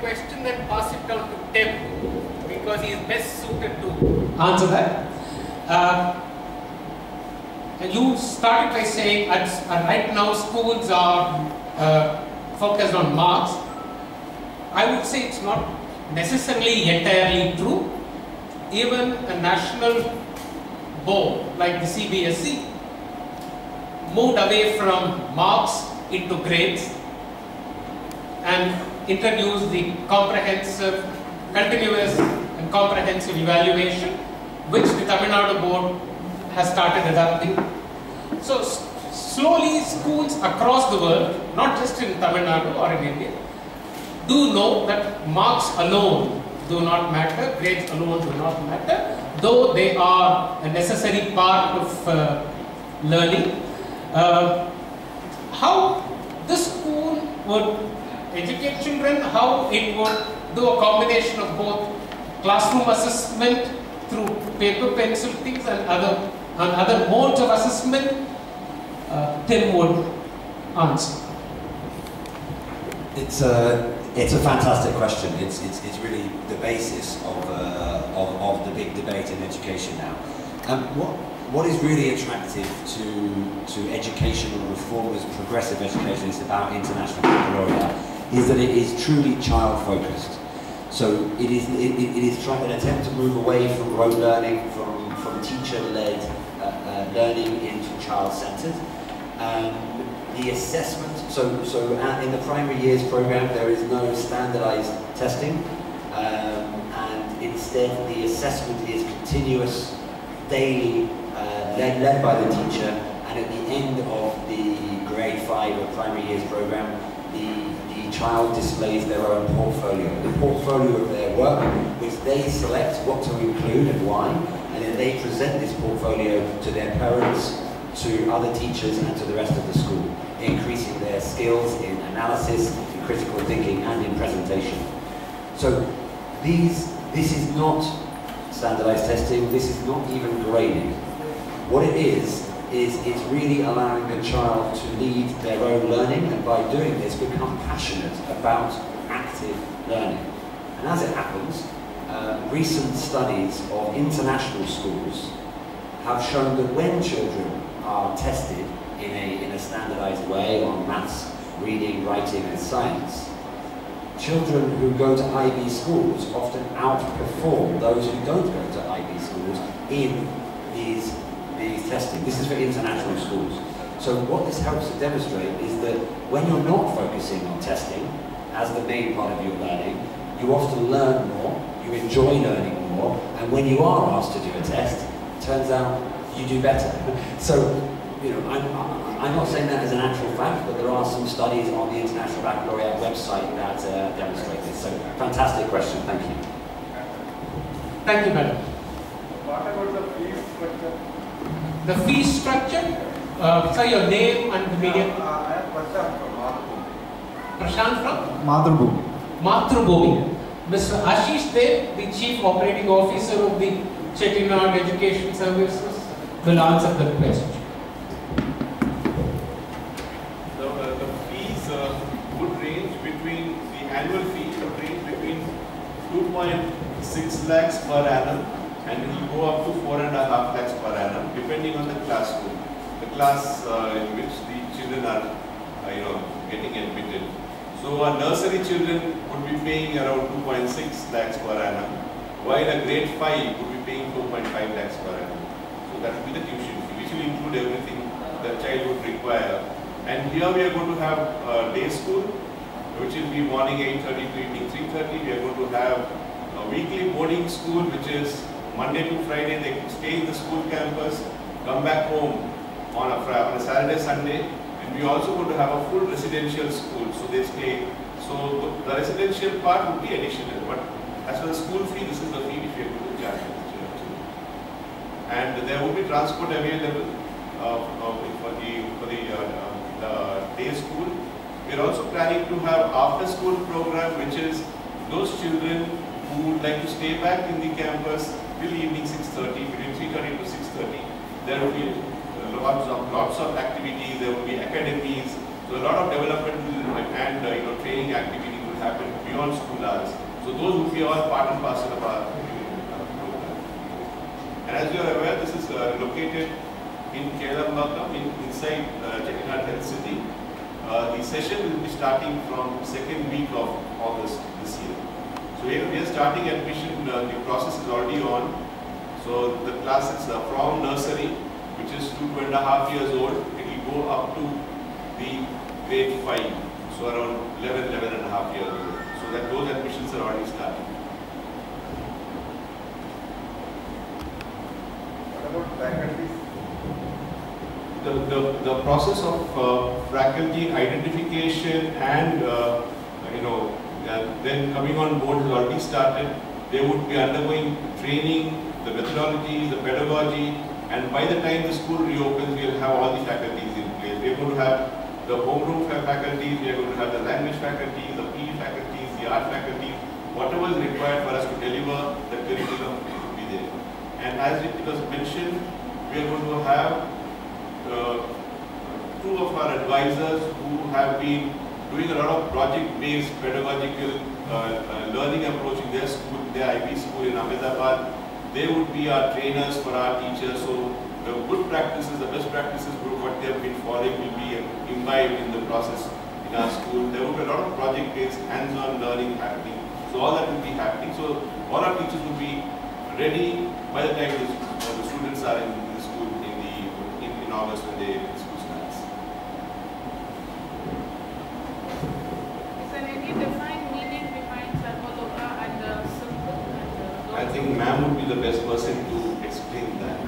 question and pass it down to Tim because he is best suited to answer that. Uh, you started by saying at, uh, right now schools are uh, focused on marks. I would say it's not necessarily entirely true. Even a national board like the CBSE moved away from marks into grades and introduced the comprehensive, continuous and comprehensive evaluation which the Tamil Nadu board has started adopting. So slowly schools across the world, not just in Tamil Nadu or in India, do know that marks alone do not matter, grades alone do not matter, though they are a necessary part of uh, learning. Uh, how the school would educate children, how it would do a combination of both classroom assessment through paper pencil things and other and other modes of assessment, uh, would answer. It's a it's a fantastic question. It's it's, it's really the basis of, uh, of of the big debate in education now. Um, what what is really attractive to to educational reformers, progressive education, is about international baccalaureate, is that it is truly child focused. So it is it, it is trying an attempt to move away from rote learning, from from teacher led uh, uh, learning into child centered. Um, the assessment, so, so in the primary years program there is no standardized testing um, and instead the assessment is continuous, daily, uh, led, led by the teacher and at the end of the grade 5 or primary years program the child displays their own portfolio, the portfolio of their work which they select what to include and why and then they present this portfolio to their parents, to other teachers and to the rest of the school, increasing their skills in analysis, in critical thinking and in presentation. So these, this is not standardized testing, this is not even grading. What it is, is it's really allowing the child to lead their own learning and by doing this become passionate about active learning. And as it happens, uh, recent studies of international schools have shown that when children are tested in a, in a standardized way on maths, reading, writing and science, children who go to IB schools often outperform those who don't go to IB schools in these, these testing. This is for international schools. So what this helps to demonstrate is that when you're not focusing on testing as the main part of your learning, you often learn more, you enjoy learning more, and when you are asked to do a test, it turns out you do better. so, you know, I'm, I'm not saying that as an actual fact, but there are some studies on the International Baccalaureate website that uh, demonstrate this. So, fantastic question. Thank you. Thank you, madam. What about the fee structure? The fee structure? Uh, sir, your name and the medium? Uh, I am Prashant from Mahapu. Prashant from? Madhurabhumi. Mathrubhumi. Mr. Ashish Dev, the Chief Operating Officer of the Chettinad Education Services, will answer the question. The, uh, the fees uh, would range between, the annual fee would range between 2.6 lakhs per annum and it will go up to 4.5 lakhs per annum depending on the classroom, the class uh, in which the children are, uh, you know, getting admitted. So our nursery children would be paying around 2.6 lakhs per annum, while a grade 5 would be paying 4.5 lakhs per annum. So that would be the tuition fee, which will include everything the child would require. And here we are going to have a day school, which will be morning 8.30 to evening 3.30. We are going to have a weekly boarding school, which is Monday to Friday. They stay in the school campus, come back home on a, on a Saturday, Sunday. And we also going to have a full residential school, so they stay. So the residential part would be additional, but as for the school fee, this is the fee which we are going to charge the. And there will be transport available uh, uh, for the for the, uh, uh, day school. We are also planning to have after school program, which is those children who would like to stay back in the campus till evening 6:30, between 3:30 to 6:30. There will be lots of lots of activities. There will be academies. So a lot of development and uh, you know training activities will happen beyond school hours. So those would be all part and parcel of our program. And as you are aware, this is uh, located in Kelambakkam, in, inside uh, Health City. Uh, the session will be starting from second week of August this year. So here we are starting admission, uh, the process is already on. So the classes are from nursery, which is two, two and a half years old, it will go up to the grade 5, so around 11, 11 and a half years old. So that those admissions are already starting. What about faculties? The, the, the process of uh, faculty identification and, uh, you know, then coming on board has already started. They would be undergoing training, the methodology, the pedagogy, and by the time the school reopens, we'll have all the faculties in place. We're going to have the homeroom fa- faculties, we are going to have the language faculties, the PE faculties, the art faculties, whatever is required for us to deliver the curriculum will be there. And as it was mentioned, we are going to have uh, two of our advisors who have been doing a lot of project-based pedagogical uh, uh, learning approach in their school, their IB school in Ahmedabad. They would be our trainers for our teachers. So the good practices, the best practices what they have been following will be imbibed in the process in our school. There will be a lot of project-based hands-on learning happening. So all that will be happening. So all our teachers will be ready by the time the, uh, the students are in, the school in the in, in August when they the school starts. Is there any defined meaning behind Sarvaloka and the symbol and the I think ma'am would be the best person to explain that.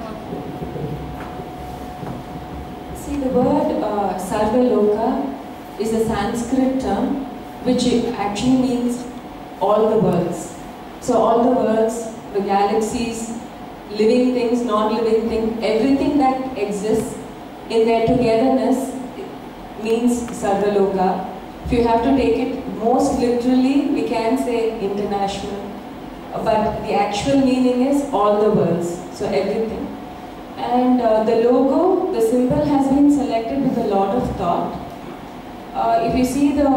See, the word uh, Sarvaloka is a Sanskrit term which actually means all the worlds. So, all the worlds, the galaxies, living things, non living things, everything that exists in their togetherness means Sarvaloka. If you have to take it most literally, we can say international. But the actual meaning is all the worlds, so everything. And uh, the logo, the symbol has been selected with a lot of thought. Uh, if you see the,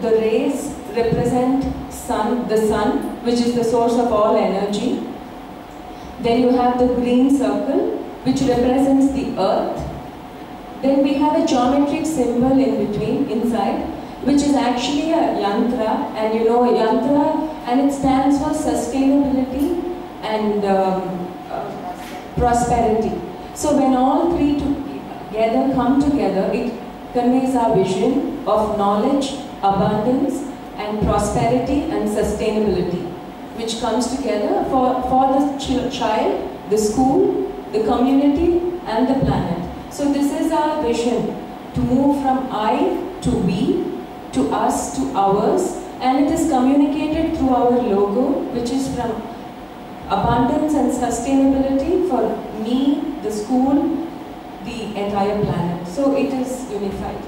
the rays represent sun, the sun, which is the source of all energy. Then you have the green circle, which represents the earth. Then we have a geometric symbol in between, inside, which is actually a yantra, and you know a yantra, and it stands for sustainability and um, uh, prosperity. So when all three together come together, it conveys our vision of knowledge, abundance, and prosperity and sustainability, which comes together for, for the ch- child, the school, the community, and the planet. So this is our vision to move from I to we, to us to ours, and it is communicated through our logo, which is from abundance and sustainability for me, the school, the entire planet. So it is unified.